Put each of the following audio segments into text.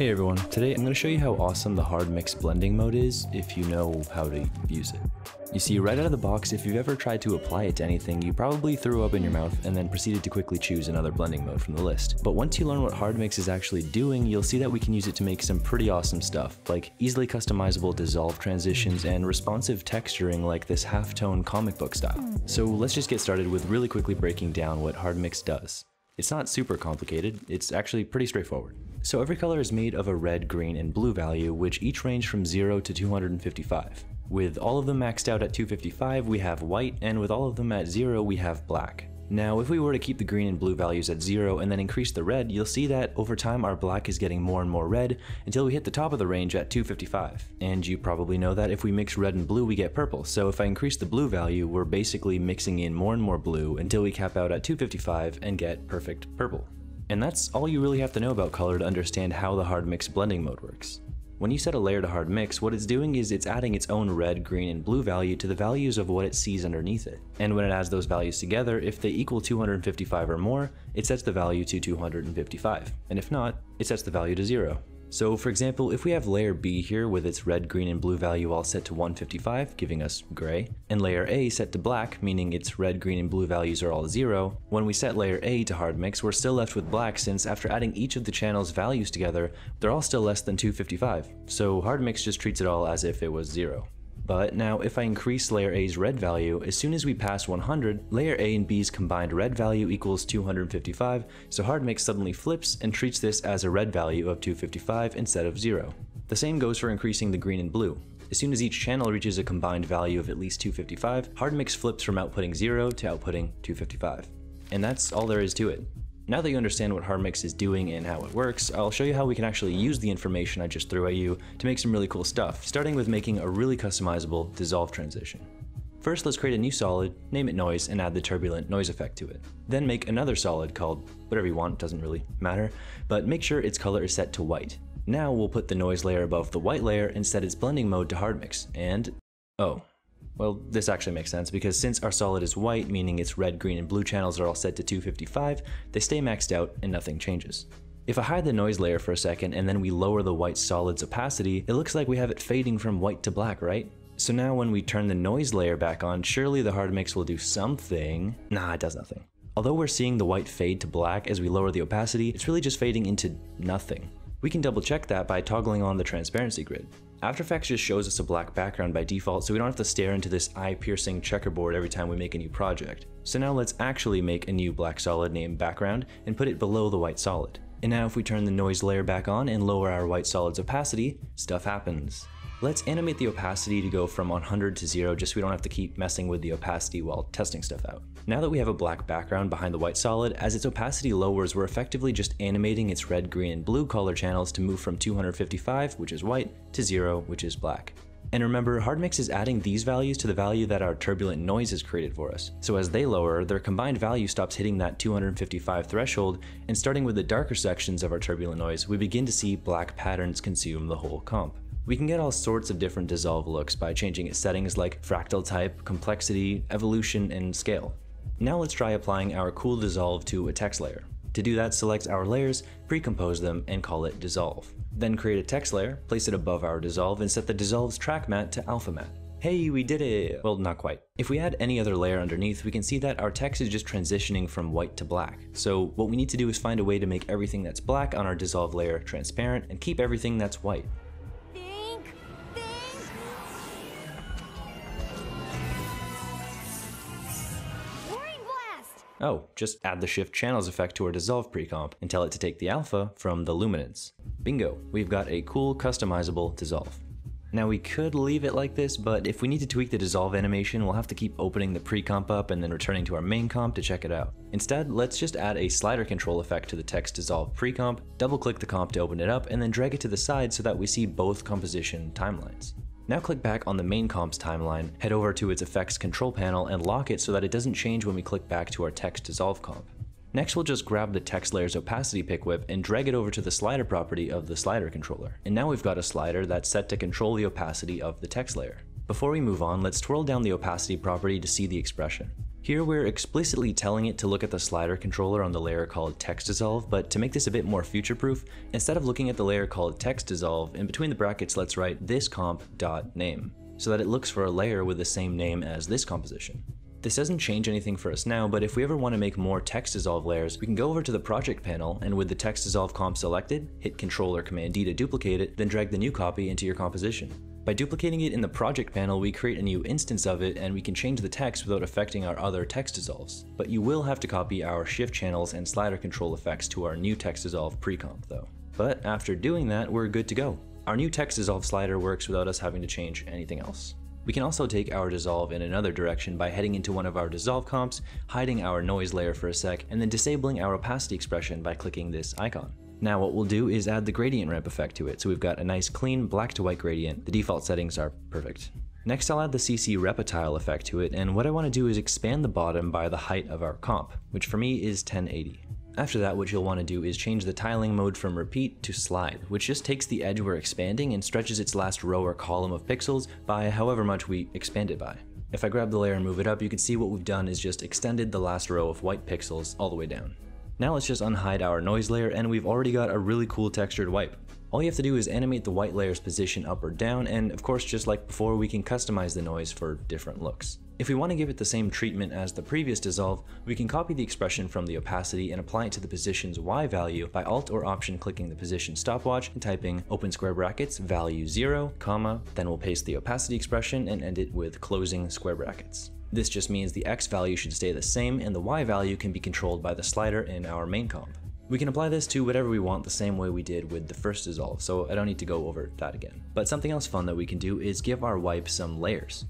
Hey everyone, today I'm going to show you how awesome the hard mix blending mode is if you know how to use it. You see, right out of the box, if you've ever tried to apply it to anything, you probably threw up in your mouth and then proceeded to quickly choose another blending mode from the list. But once you learn what hard mix is actually doing, you'll see that we can use it to make some pretty awesome stuff, like easily customizable dissolve transitions and responsive texturing like this halftone comic book style. So let's just get started with really quickly breaking down what hard mix does. It's not super complicated, it's actually pretty straightforward. So every color is made of a red, green, and blue value, which each range from 0 to 255. With all of them maxed out at 255, we have white, and with all of them at 0, we have black. Now, if we were to keep the green and blue values at 0 and then increase the red, you'll see that over time our black is getting more and more red until we hit the top of the range at 255. And you probably know that if we mix red and blue, we get purple. So if I increase the blue value, we're basically mixing in more and more blue until we cap out at 255 and get perfect purple. And that's all you really have to know about color to understand how the hard mix blending mode works. When you set a layer to hard mix, what it's doing is it's adding its own red, green, and blue value to the values of what it sees underneath it. And when it adds those values together, if they equal 255 or more, it sets the value to 255. And if not, it sets the value to zero. So for example, if we have layer B here with its red, green, and blue value all set to 155, giving us gray, and layer A set to black, meaning its red, green, and blue values are all zero, when we set layer A to hard mix, we're still left with black since after adding each of the channel's values together, they're all still less than 255. So hard mix just treats it all as if it was zero. But now if I increase layer A's red value, as soon as we pass 100, layer A and B's combined red value equals 255, so hard mix suddenly flips and treats this as a red value of 255 instead of 0. The same goes for increasing the green and blue. As soon as each channel reaches a combined value of at least 255, hard mix flips from outputting 0 to outputting 255. And that's all there is to it. Now that you understand what HardMix is doing and how it works, I'll show you how we can actually use the information I just threw at you to make some really cool stuff, starting with making a really customizable dissolve transition. First, let's create a new solid, name it noise, and add the turbulent noise effect to it. Then make another solid called whatever you want, doesn't really matter, but make sure its color is set to white. Now we'll put the noise layer above the white layer and set its blending mode to hardmix, and oh, well, this actually makes sense because since our solid is white, meaning its red, green, and blue channels are all set to 255, they stay maxed out and nothing changes. If I hide the noise layer for a second and then we lower the white solid's opacity, it looks like we have it fading from white to black, right? So now when we turn the noise layer back on, surely the hard mix will do something. Nah, it does nothing. Although we're seeing the white fade to black as we lower the opacity, it's really just fading into nothing. We can double check that by toggling on the transparency grid. After Effects just shows us a black background by default so we don't have to stare into this eye-piercing checkerboard every time we make a new project. So now let's actually make a new black solid named background and put it below the white solid. And now if we turn the noise layer back on and lower our white solid's opacity, stuff happens. Let's animate the opacity to go from 100 to 0 just so we don't have to keep messing with the opacity while testing stuff out. Now that we have a black background behind the white solid, as its opacity lowers, we're effectively just animating its red, green, and blue color channels to move from 255, which is white, to 0, which is black. And remember, Hardmix is adding these values to the value that our turbulent noise has created for us. So as they lower, their combined value stops hitting that 255 threshold, and starting with the darker sections of our turbulent noise, we begin to see black patterns consume the whole comp. We can get all sorts of different dissolve looks by changing its settings like fractal type, complexity, evolution, and scale. Now let's try applying our cool dissolve to a text layer. To do that, select our layers, pre-compose them, and call it dissolve. Then create a text layer, place it above our dissolve, and set the dissolve's track matte to alpha matte. Hey, we did it! Well, not quite. If we add any other layer underneath, we can see that our text is just transitioning from white to black. So what we need to do is find a way to make everything that's black on our dissolve layer transparent and keep everything that's white. Oh, just add the shift channels effect to our dissolve precomp and tell it to take the alpha from the luminance. Bingo, we've got a cool customizable dissolve. Now we could leave it like this, but if we need to tweak the dissolve animation, we'll have to keep opening the pre-comp up and then returning to our main comp to check it out. Instead, let's just add a slider control effect to the text dissolve pre-comp, double click the comp to open it up, and then drag it to the side so that we see both composition timelines. Now click back on the main comp's timeline, head over to its effects control panel and lock it so that it doesn't change when we click back to our text dissolve comp. Next we'll just grab the text layer's opacity pick whip and drag it over to the slider property of the slider controller. And now we've got a slider that's set to control the opacity of the text layer. Before we move on, let's twirl down the opacity property to see the expression. Here we're explicitly telling it to look at the slider controller on the layer called text dissolve, but to make this a bit more future-proof, instead of looking at the layer called text dissolve, in between the brackets let's write this comp dot name, so that it looks for a layer with the same name as this composition. This doesn't change anything for us now, but if we ever want to make more text dissolve layers, we can go over to the project panel and with the text dissolve comp selected, hit Ctrl or Command D to duplicate it, then drag the new copy into your composition. By duplicating it in the project panel, we create a new instance of it and we can change the text without affecting our other text dissolves. But you will have to copy our shift channels and slider control effects to our new text dissolve pre-comp though. But after doing that, we're good to go. Our new text dissolve slider works without us having to change anything else. We can also take our dissolve in another direction by heading into one of our dissolve comps, hiding our noise layer for a sec, and then disabling our opacity expression by clicking this icon. Now what we'll do is add the gradient ramp effect to it, so we've got a nice clean black to white gradient. The default settings are perfect. Next I'll add the CC Repetile effect to it, and what I want to do is expand the bottom by the height of our comp, which for me is 1080. After that, what you'll want to do is change the tiling mode from repeat to slide, which just takes the edge we're expanding and stretches its last row or column of pixels by however much we expand it by. If I grab the layer and move it up, you can see what we've done is just extended the last row of white pixels all the way down. Now let's just unhide our noise layer and we've already got a really cool textured wipe. All you have to do is animate the white layer's position up or down and of course just like before we can customize the noise for different looks. If we want to give it the same treatment as the previous dissolve, we can copy the expression from the opacity and apply it to the position's Y value by Alt or Option clicking the position stopwatch and typing open square brackets value 0, comma, then we'll paste the opacity expression and end it with closing square brackets. This just means the x value should stay the same and the y value can be controlled by the slider in our main comp. We can apply this to whatever we want the same way we did with the first dissolve, so I don't need to go over that again. But something else fun that we can do is give our wipe some layers.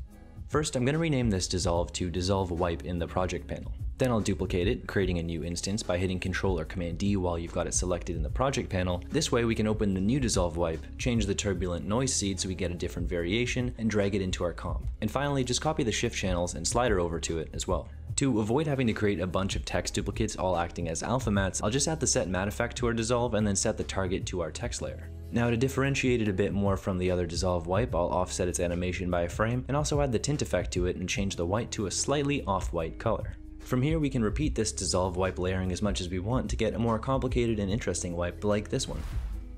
First, I'm going to rename this dissolve to dissolve wipe in the project panel. Then I'll duplicate it, creating a new instance by hitting Ctrl or Command D while you've got it selected in the project panel. This way we can open the new dissolve wipe, change the turbulent noise seed so we get a different variation, and drag it into our comp. And finally, just copy the shift channels and slider over to it as well. To avoid having to create a bunch of text duplicates all acting as alpha mattes, I'll just add the set matte effect to our dissolve and then set the target to our text layer. Now to differentiate it a bit more from the other dissolve wipe, I'll offset its animation by a frame and also add the tint effect to it and change the white to a slightly off-white color. From here we can repeat this dissolve wipe layering as much as we want to get a more complicated and interesting wipe like this one.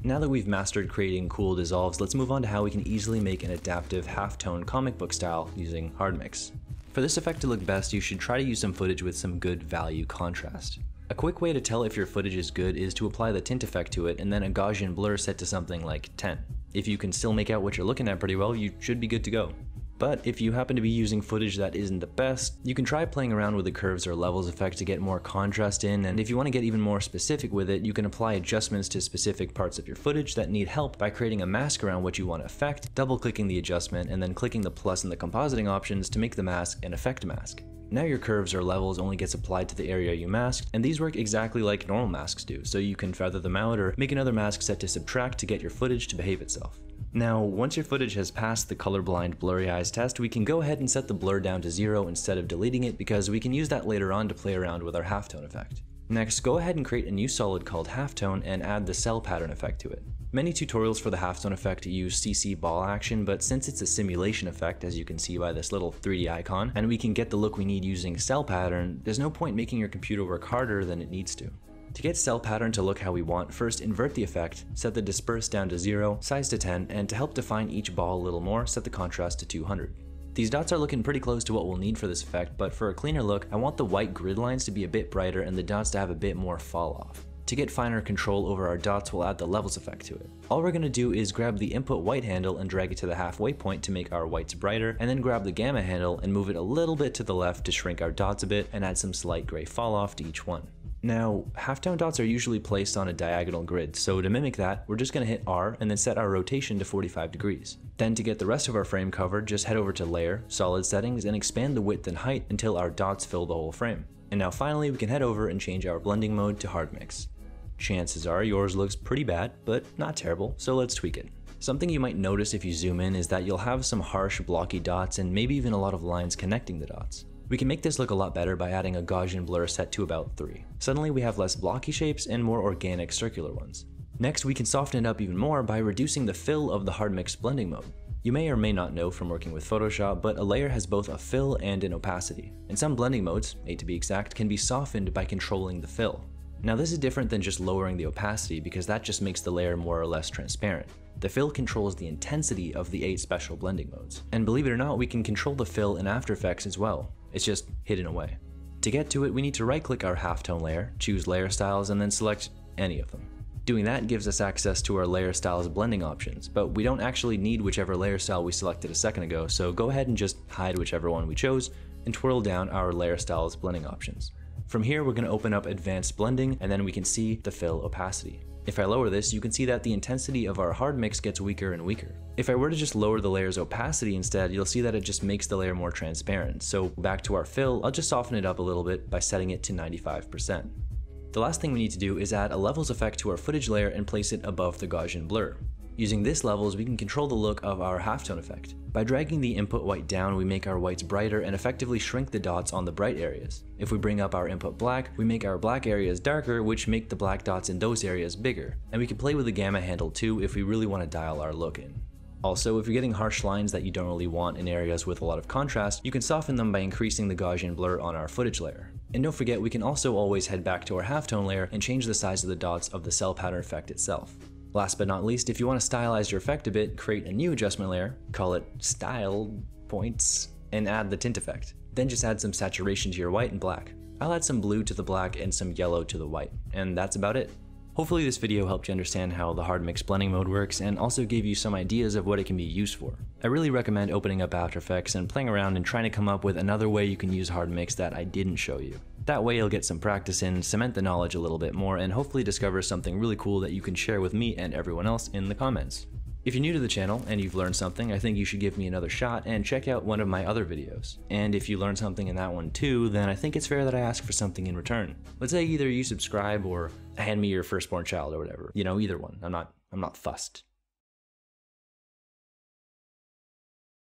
Now that we've mastered creating cool dissolves, let's move on to how we can easily make an adaptive halftone comic book style using hard mix. For this effect to look best, you should try to use some footage with some good value contrast. A quick way to tell if your footage is good is to apply the tint effect to it and then a Gaussian blur set to something like 10. If you can still make out what you're looking at pretty well, you should be good to go. But if you happen to be using footage that isn't the best, you can try playing around with the curves or levels effect to get more contrast in, and if you want to get even more specific with it, you can apply adjustments to specific parts of your footage that need help by creating a mask around what you want to affect, double clicking the adjustment, and then clicking the plus in the compositing options to make the mask an effect mask. Now your curves or levels only gets applied to the area you masked, and these work exactly like normal masks do, so you can feather them out or make another mask set to subtract to get your footage to behave itself. Now, once your footage has passed the colorblind blurry eyes test, we can go ahead and set the blur down to zero instead of deleting it because we can use that later on to play around with our halftone effect. Next, go ahead and create a new solid called halftone and add the cell pattern effect to it. Many tutorials for the halftone effect use CC ball action, but since it's a simulation effect, as you can see by this little 3D icon, and we can get the look we need using cell pattern, there's no point making your computer work harder than it needs to. To get cell pattern to look how we want, first invert the effect, set the disperse down to 0, size to 10, and to help define each ball a little more, set the contrast to 200. These dots are looking pretty close to what we'll need for this effect, but for a cleaner look, I want the white grid lines to be a bit brighter and the dots to have a bit more fall off. To get finer control over our dots, we'll add the levels effect to it. All we're going to do is grab the input white handle and drag it to the halfway point to make our whites brighter, and then grab the gamma handle and move it a little bit to the left to shrink our dots a bit and add some slight gray fall off to each one. Now, halftone dots are usually placed on a diagonal grid, so to mimic that, we're just going to hit R and then set our rotation to 45 degrees. Then to get the rest of our frame covered, just head over to Layer, Solid Settings, and expand the width and height until our dots fill the whole frame. And now finally, we can head over and change our blending mode to Hard Mix. Chances are yours looks pretty bad, but not terrible, so let's tweak it. Something you might notice if you zoom in is that you'll have some harsh blocky dots and maybe even a lot of lines connecting the dots. We can make this look a lot better by adding a Gaussian blur set to about 3. Suddenly we have less blocky shapes and more organic circular ones. Next, we can soften it up even more by reducing the fill of the hard mix blending mode. You may or may not know from working with Photoshop, but a layer has both a fill and an opacity. And some blending modes, 8 to be exact, can be softened by controlling the fill. Now this is different than just lowering the opacity because that just makes the layer more or less transparent. The fill controls the intensity of the 8 special blending modes. And believe it or not, we can control the fill in After Effects as well. It's just hidden away. To get to it, we need to right click our halftone layer, choose layer styles, and then select any of them. Doing that gives us access to our layer styles blending options, but we don't actually need whichever layer style we selected a second ago, so go ahead and just hide whichever one we chose and twirl down our layer styles blending options. From here, we're going to open up advanced blending and then we can see the fill opacity. If I lower this, you can see that the intensity of our hard mix gets weaker and weaker. If I were to just lower the layer's opacity instead, you'll see that it just makes the layer more transparent. So back to our fill, I'll just soften it up a little bit by setting it to 95%. The last thing we need to do is add a levels effect to our footage layer and place it above the Gaussian blur. Using this levels, we can control the look of our halftone effect. By dragging the input white down, we make our whites brighter and effectively shrink the dots on the bright areas. If we bring up our input black, we make our black areas darker, which make the black dots in those areas bigger. And we can play with the gamma handle too if we really want to dial our look in. Also, if you're getting harsh lines that you don't really want in areas with a lot of contrast, you can soften them by increasing the Gaussian blur on our footage layer. And don't forget, we can also always head back to our halftone layer and change the size of the dots of the cell pattern effect itself. Last but not least, if you want to stylize your effect a bit, create a new adjustment layer, call it Style Points, and add the tint effect. Then just add some saturation to your white and black. I'll add some blue to the black and some yellow to the white, and that's about it. Hopefully this video helped you understand how the hard mix blending mode works and also gave you some ideas of what it can be used for. I really recommend opening up After Effects and playing around and trying to come up with another way you can use hard mix that I didn't show you. That way you'll get some practice in, cement the knowledge a little bit more, and hopefully discover something really cool that you can share with me and everyone else in the comments. If you're new to the channel and you've learned something, I think you should give me another shot and check out one of my other videos. And if you learned something in that one too, then I think it's fair that I ask for something in return. Let's say either you subscribe or hand me your firstborn child or whatever. You know, either one. I'm not I'm not fussed.